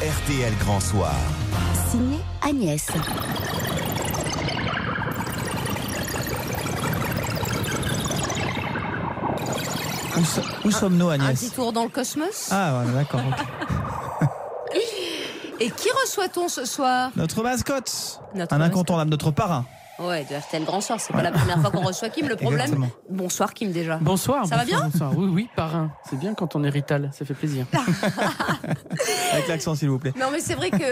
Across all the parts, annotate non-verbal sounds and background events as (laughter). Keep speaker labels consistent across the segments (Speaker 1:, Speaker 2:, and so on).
Speaker 1: RTL Grand Soir.
Speaker 2: Signé Agnès.
Speaker 3: Où, so- où sommes-nous,
Speaker 4: Un
Speaker 3: Agnès
Speaker 4: petit tour dans le cosmos?
Speaker 3: Ah, ouais, d'accord. (laughs)
Speaker 4: Et qui reçoit-on ce soir?
Speaker 3: Notre mascotte,
Speaker 4: Notre
Speaker 3: un
Speaker 4: mascotte.
Speaker 3: incontournable, notre parrain.
Speaker 4: Ouais, de RTL Grand Soir, c'est pas la première fois qu'on reçoit Kim. Le problème.
Speaker 3: Exactement.
Speaker 4: Bonsoir Kim déjà.
Speaker 5: Bonsoir.
Speaker 4: Ça va bien
Speaker 5: bonsoir. Oui, oui, parrain. C'est bien quand on est rital, ça fait plaisir. (laughs)
Speaker 3: Avec l'accent, s'il vous plaît.
Speaker 4: Non, mais c'est vrai que.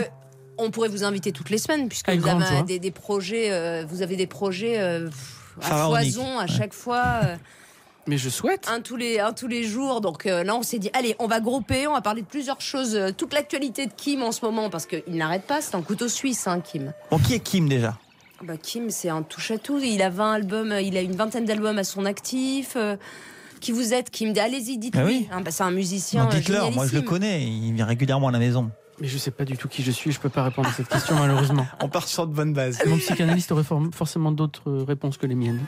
Speaker 4: On pourrait vous inviter toutes les semaines puisque
Speaker 5: Avec
Speaker 4: vous avez des, des projets, euh, vous avez des projets euh, à foison à chaque fois, euh,
Speaker 5: Mais je souhaite.
Speaker 4: un tous les un tous les jours. Donc euh, là, on s'est dit, allez, on va grouper, on va parler de plusieurs choses, euh, toute l'actualité de Kim en ce moment parce qu'il n'arrête pas, c'est un couteau suisse, hein, Kim.
Speaker 3: Bon, qui est Kim déjà?
Speaker 4: Bah, Kim, c'est un touche à tout. Il a 20 albums, euh, il a une vingtaine d'albums à son actif. euh, qui vous êtes, Kim? Allez-y, dites-lui.
Speaker 3: Ah oui.
Speaker 4: Hein, bah, c'est un musicien.
Speaker 3: Non,
Speaker 4: euh,
Speaker 3: Dites-leur, moi je le connais, il vient régulièrement à la maison.
Speaker 5: Mais je sais pas du tout qui je suis, je peux pas répondre à cette question malheureusement. (laughs)
Speaker 3: On part sur de bonnes bases.
Speaker 5: Mon psychanalyste aurait for- forcément d'autres réponses que les miennes.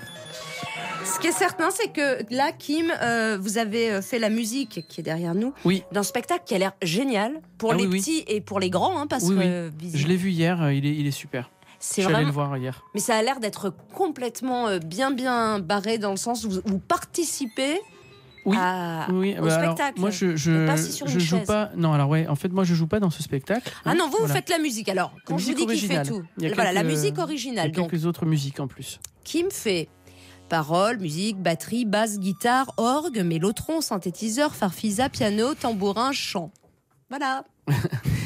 Speaker 4: Ce qui est certain, c'est que là, Kim, euh, vous avez fait la musique qui est derrière nous
Speaker 5: Oui,
Speaker 4: d'un spectacle qui a l'air génial pour
Speaker 5: Ah
Speaker 4: les
Speaker 5: oui, oui.
Speaker 4: petits et pour les grands, hein, parce
Speaker 5: Oui,
Speaker 4: que
Speaker 5: oui. je l'ai vu hier, il est, il est super.
Speaker 4: C'est
Speaker 5: allé le
Speaker 4: vraiment.
Speaker 5: voir hier.
Speaker 4: Mais ça a l'air d'être complètement euh, bien bien barré dans le sens où vous, participez
Speaker 5: Oui.
Speaker 4: à-
Speaker 5: Oui,
Speaker 4: au
Speaker 5: bah alors,
Speaker 4: spectacle.
Speaker 5: moi je, je,
Speaker 4: pas
Speaker 5: je joue
Speaker 4: chaise.
Speaker 5: pas. Non, alors ouais, en fait, moi je joue pas dans ce spectacle.
Speaker 4: Ah non, vous,
Speaker 5: Voilà.
Speaker 4: vous faites la musique. Alors, quand je dis qu'il fait
Speaker 5: originale.
Speaker 4: tout,
Speaker 5: Il y a
Speaker 4: voilà, la musique
Speaker 5: Il y a
Speaker 4: originale. Donc,
Speaker 5: quelques autres musiques en plus.
Speaker 4: Kim fait paroles, musique, batterie, basse, guitare, orgue, mélotron, synthétiseur, farfisa, piano, tambourin, chant. Voilà. (laughs)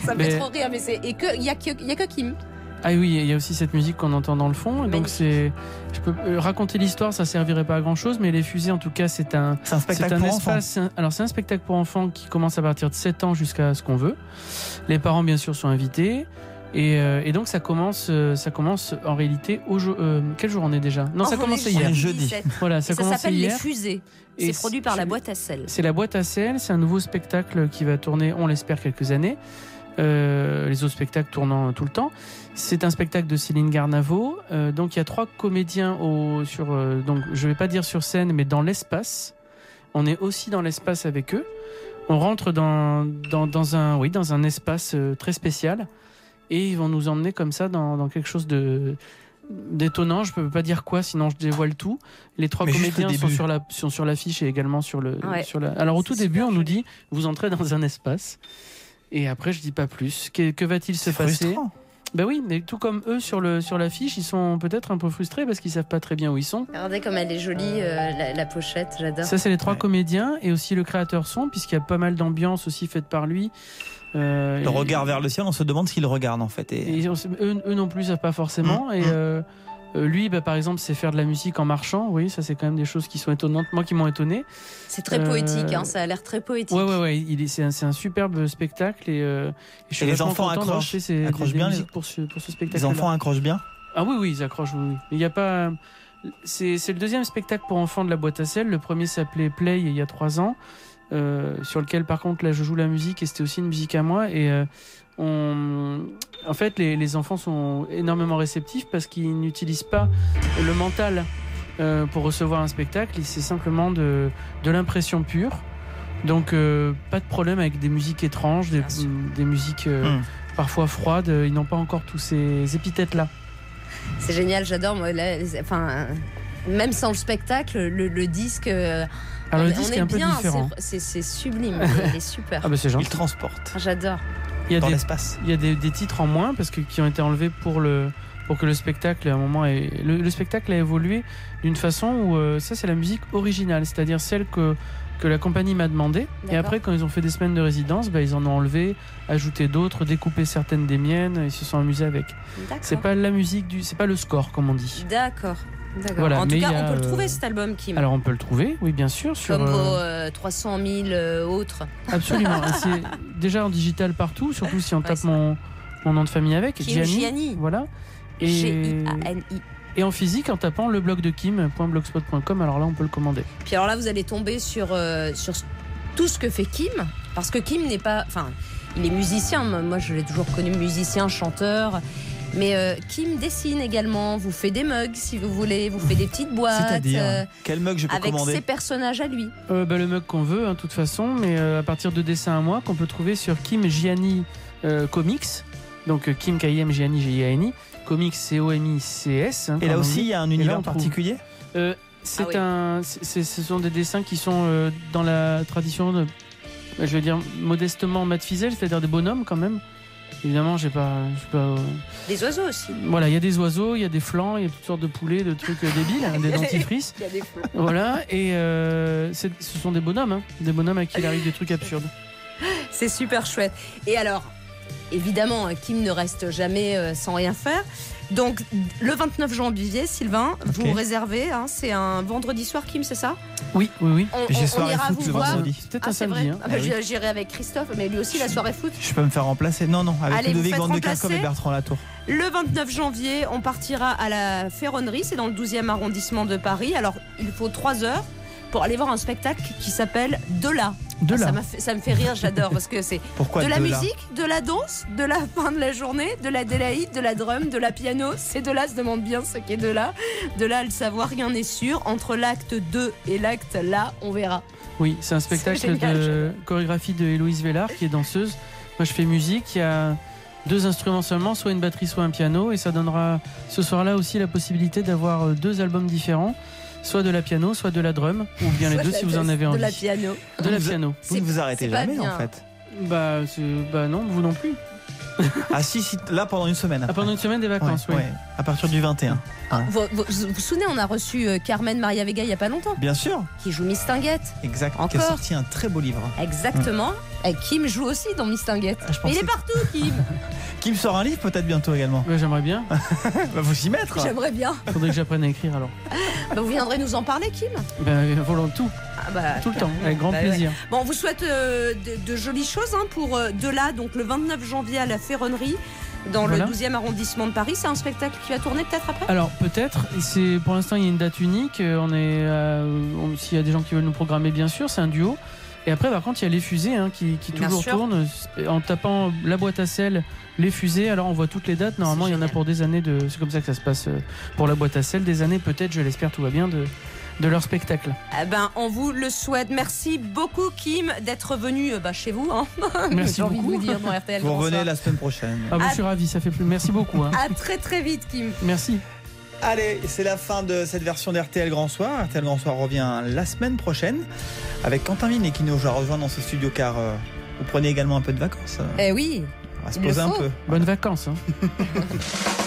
Speaker 4: Ça me fait
Speaker 5: Mais-
Speaker 4: trop rire, mais c'est. Et. Il y, a que- a que Kim.
Speaker 5: Ah oui, il y a aussi cette musique qu'on entend dans le fond. et Donc c'est, je peux euh, raconter l'histoire, ça servirait pas à grand chose, mais les fusées en tout cas c'est un,
Speaker 3: C'est un
Speaker 5: c'est
Speaker 3: spectacle
Speaker 5: un
Speaker 3: pour enfants.
Speaker 5: espace. c'est un- alors c'est un spectacle pour enfants qui commence à partir de 7 ans jusqu'à ce qu'on veut. Les parents bien sûr sont invités. Et, euh, et donc ça commence, euh, ça commence en réalité au jour. euh, quel jour on est déjà? Non, ça commençait
Speaker 4: les
Speaker 5: hier.
Speaker 3: jeudi.
Speaker 4: 17.
Speaker 5: Voilà, ça,
Speaker 4: Ça s'appelle Les. Fusées.
Speaker 5: Et
Speaker 4: C'est produit par la boîte à sel.
Speaker 5: C'est la boîte à sel, c'est un nouveau spectacle qui va tourner, on l'espère, quelques années. Euh, les autres spectacles tournant tout le temps. C'est un spectacle de Céline Garnavo. Euh, donc il y a trois comédiens au, sur, euh, donc je vais pas dire sur scène, mais dans l'espace. On est aussi dans l'espace avec eux. On rentre dans, dans, dans un, oui, dans un espace euh, très spécial et ils vont nous emmener comme ça dans, dans quelque chose de d'étonnant. Je peux pas dire quoi, sinon je dévoile tout. Les trois
Speaker 3: Mais juste le
Speaker 5: comédiens sont sur la sont sur l'affiche et également sur le
Speaker 4: Ouais.
Speaker 5: sur la. Alors au tout début, on nous dit vous entrez dans un espace. Et après, je dis pas plus. Que, que va-t-il se
Speaker 3: C'est
Speaker 5: passer
Speaker 3: frustrant.
Speaker 5: Ben oui, mais tout comme eux sur le sur l'affiche, ils sont peut-être un peu frustrés parce qu'ils savent pas très bien où ils sont.
Speaker 4: Regardez comme elle est jolie, euh, la, la pochette, j'adore.
Speaker 5: Ça, c'est les trois
Speaker 3: Ouais.
Speaker 5: comédiens et aussi le créateur son, puisqu'il y a pas mal d'ambiance aussi faite par lui. Euh,
Speaker 3: Le
Speaker 5: et-
Speaker 3: regard vers le ciel, on se demande s'il regarde en fait. Et...
Speaker 5: Et on sait- eux, eux non plus savent pas forcément.
Speaker 3: Mm,
Speaker 5: et
Speaker 3: mm.
Speaker 5: euh, euh, lui, bah, par exemple, c'est faire de la musique en marchant. Oui, ça c'est quand même des choses qui sont étonnantes. Moi, qui m'ont étonné.
Speaker 4: C'est très
Speaker 5: Euh,
Speaker 4: poétique, hein, ça a l'air très poétique.
Speaker 5: Ouais, ouais, ouais. Il est, c'est un, c'est un superbe spectacle et, euh, et je suis
Speaker 3: Et les enfants accrochent-
Speaker 5: fait ces,
Speaker 3: accrochent
Speaker 5: des- des
Speaker 3: bien, les-
Speaker 5: pour ce pour ce spectacle.
Speaker 3: Les enfants accrochent bien.
Speaker 5: Ah oui, oui, ils accrochent. Oui, il y a pas. C'est c'est le deuxième spectacle pour enfants de la boîte à sel. Le premier s'appelait Play il y a trois ans, euh, sur lequel par contre là je joue la musique et c'était aussi une musique à moi. Et euh, on, en fait, les, les enfants sont énormément réceptifs parce qu'ils n'utilisent pas le mental euh, pour recevoir un spectacle. C'est simplement de, de l'impression pure. Donc euh, pas de problème avec des musiques étranges, des, musiques euh,
Speaker 3: Mm.
Speaker 5: parfois froides. Ils n'ont pas encore tous ces épithètes là.
Speaker 4: C'est génial, j'adore. Enfin, même sans le spectacle, le, le disque.
Speaker 5: Alors
Speaker 4: on,
Speaker 5: le disque
Speaker 4: on
Speaker 5: est un peu
Speaker 4: bien,
Speaker 5: différent.
Speaker 4: c'est- C'est c'est sublime, (laughs) il est super.
Speaker 5: Ah bah c'est
Speaker 3: Il
Speaker 5: gentil.
Speaker 3: transporte
Speaker 4: J'adore.
Speaker 5: Il y a
Speaker 3: dans
Speaker 5: des,
Speaker 3: l'espace.
Speaker 5: il y a des, des titres en moins parce que qui ont été enlevés pour le pour que le spectacle à un moment ait- le, le spectacle a évolué d'une façon où euh, ça c'est la musique originale, c'est-à-dire celle que que la compagnie m'a demandé et
Speaker 4: D'accord.
Speaker 5: après quand ils ont fait des semaines de résidence, bah, ils en ont enlevé, ajouté d'autres, découpé certaines des miennes, ils se sont amusés avec. C'est
Speaker 4: D'accord.
Speaker 5: pas la musique du c'est pas le score comme on dit.
Speaker 4: D'accord. D'accord.
Speaker 5: Voilà,
Speaker 4: en tout
Speaker 5: mais
Speaker 4: cas,
Speaker 5: a,
Speaker 4: on peut le
Speaker 5: euh,
Speaker 4: trouver cet album, Kim.
Speaker 5: Alors on peut le trouver, oui bien sûr sur
Speaker 4: Comme
Speaker 5: euh,
Speaker 4: vos euh, 300 000 euh, autres.
Speaker 5: absolument, (laughs) c'est déjà en digital partout, surtout si on
Speaker 4: Ouais,
Speaker 5: tape mon mon nom de famille avec
Speaker 4: Kim
Speaker 5: Gianni.
Speaker 4: Gianni.
Speaker 5: Voilà. Et,
Speaker 4: G-I-A-N-I.
Speaker 5: et en physique en tapant le blog de kim.blogspot.com. Alors là, on peut le commander.
Speaker 4: Puis alors là, vous allez tomber sur, euh, sur tout ce que fait Kim. Parce que Kim n'est pas. Enfin, il est musicien. Moi, je l'ai toujours connu musicien, chanteur. Mais euh, Kim dessine également, vous fait des mugs si vous voulez, vous fait des petites boîtes
Speaker 3: C'est-à-dire,
Speaker 4: euh,
Speaker 3: quel mug je peux
Speaker 4: avec
Speaker 3: commander
Speaker 4: ses personnages à lui.
Speaker 5: Euh, bah, le mug qu'on veut, hein, de toute façon, mais euh, à partir de dessins à moi qu'on peut trouver sur Kim Gianni euh, Comics. Donc Kim K-I-M G-N-I G-I-A-N-I. Comics C-O-M-I-C-S. hein,
Speaker 3: Et là aussi, il y a un
Speaker 5: Et là,
Speaker 3: univers particulier
Speaker 5: Euh, c'est
Speaker 4: Ah oui.
Speaker 5: un, c'est- ce sont des dessins qui sont euh, dans la tradition de, je vais dire modestement Matfizel, c'est-à-dire des bonhommes quand même. Évidemment, j'ai pas, j'ai pas. euh,
Speaker 4: Des oiseaux aussi.
Speaker 5: Voilà, il y a des oiseaux, il y a des flancs, il y a toutes sortes de poulets, de trucs euh, débiles, hein, des (laughs) dentifrices.
Speaker 4: Il y a des fous.
Speaker 5: Voilà, et euh, ce sont des bonhommes, hein, des bonhommes à qui il arrive des trucs absurdes.
Speaker 4: C'est super chouette. Et alors, évidemment, Kim ne reste jamais euh, sans rien faire. Donc, le 29 janvier, Sylvain, vous réservez. hein, c'est un vendredi soir, Kim, c'est ça?
Speaker 5: Oui, oui, oui.
Speaker 4: on,
Speaker 3: j'ai
Speaker 4: on- on
Speaker 3: soirée
Speaker 4: ira
Speaker 3: foot
Speaker 4: vous
Speaker 3: le
Speaker 4: voir.
Speaker 3: vendredi.
Speaker 5: C'est peut-être
Speaker 4: Ah,
Speaker 5: un
Speaker 4: c'est
Speaker 5: samedi.
Speaker 4: vrai
Speaker 5: hein.
Speaker 4: Ah, bah,
Speaker 3: Ah oui.
Speaker 4: j'irai- avec Christophe, mais lui aussi, la soirée foot.
Speaker 3: Je peux me faire remplacer? Non, non, avec Ludovic Van de
Speaker 4: remplacer
Speaker 3: et Bertrand Latour.
Speaker 4: Le 29 janvier, on partira à la Ferronnerie, c'est dans le 12e arrondissement de Paris. Alors, il faut 3 heures pour aller voir un spectacle qui s'appelle De là.
Speaker 5: De
Speaker 4: Ça, m'a fait- ça me fait rire, j'adore, parce que c'est
Speaker 3: Pourquoi
Speaker 4: de la
Speaker 3: de là
Speaker 4: musique, de la danse, de la fin de la journée, de la délaïde, de la drum, de la piano. C'est de là, se demande bien ce qu'est de là. De là, le savoir, rien n'est sûr. Entre l'acte 2 et l'acte là, on verra.
Speaker 5: Oui, c'est un spectacle
Speaker 4: génial,
Speaker 5: de chorégraphie de Héloïse Vellard qui est danseuse. Moi, je fais musique. Il y a deux instruments seulement, soit une batterie, soit un piano, et ça donnera ce soir-là aussi la possibilité d'avoir euh, deux albums différents, soit de la piano, soit de la drum, ou bien les deux
Speaker 4: de
Speaker 5: si vous en avez
Speaker 4: De
Speaker 5: envie.
Speaker 4: la piano.
Speaker 5: De la piano.
Speaker 3: Vous ne vous arrêtez jamais en fait.
Speaker 5: Bah, bah non, vous non plus.
Speaker 3: Ah si, si, là pendant une semaine.
Speaker 5: Ah, pendant une semaine des vacances,
Speaker 3: Ouais,
Speaker 5: oui.
Speaker 3: ouais, à partir du 21.
Speaker 4: Vous, vous- vous vous souvenez, on a reçu euh, Carmen Maria Vega il y a pas longtemps,
Speaker 3: Bien sûr,
Speaker 4: qui joue Mistinguette.
Speaker 3: exact. Qui a
Speaker 4: Encore
Speaker 3: sorti un très beau livre.
Speaker 4: Exactement. Et Kim joue aussi dans Mistinguette.
Speaker 3: Ah,
Speaker 4: il est partout, Kim. (laughs)
Speaker 3: Kim sort un livre peut-être bientôt également.
Speaker 5: J'aimerais bien. (laughs)
Speaker 3: Bah, faut s'y mettre.
Speaker 4: J'aimerais bien.
Speaker 5: Faudrait que j'apprenne à écrire alors. (laughs)
Speaker 4: Bah, vous viendrez nous en parler, Kim?
Speaker 5: Ben, volant tout,
Speaker 4: Ah bah,
Speaker 5: tout le temps, avec grand
Speaker 4: Bah ouais.
Speaker 5: plaisir.
Speaker 4: Bon, on vous souhaite euh, de, de jolies choses hein, pour euh, de là, donc le 29 janvier à la Ferronnerie, dans
Speaker 5: Voilà.
Speaker 4: le 12e arrondissement de Paris. C'est un spectacle qui va tourner peut-être après?
Speaker 5: Alors peut-être, c'est pour l'instant il y a une date unique. euh, On est, euh, on- s'il y a des gens qui veulent nous programmer, bien sûr, c'est un duo. Et après, par contre, il y a les fusées hein, qui, qui toujours
Speaker 4: sûr.
Speaker 5: tournent. En tapant la boîte à sel, les fusées, alors on voit toutes les dates. Normalement, il y en a pour des années de. C'est comme ça que ça se passe euh, pour la boîte à sel. Des années, peut-être, je l'espère, tout va bien, de, de leur spectacle.
Speaker 4: Eh ben, on vous le souhaite. Merci beaucoup, Kim, d'être venu euh, bah, chez vous. Hein. (laughs)
Speaker 5: Merci
Speaker 4: envie de
Speaker 5: beaucoup.
Speaker 4: vous dire dans RTL.
Speaker 3: Vous
Speaker 4: Grand
Speaker 3: revenez
Speaker 4: Soir.
Speaker 3: la semaine prochaine.
Speaker 5: Ah, bon,
Speaker 4: Ah.
Speaker 5: je suis ravi, ça fait plus. Merci beaucoup. hein.
Speaker 4: À très très vite, Kim.
Speaker 5: Merci.
Speaker 3: Allez, c'est la fin de cette version d'RTL Grand Soir. RTL Grand Soir revient la semaine prochaine avec Quentin Vinet qui nous rejoint dans ce studio car euh, vous prenez également un peu de vacances.
Speaker 4: Eh oui.
Speaker 3: On va se
Speaker 4: Il
Speaker 3: poser un peu.
Speaker 5: Bonnes vacances. hein. (laughs)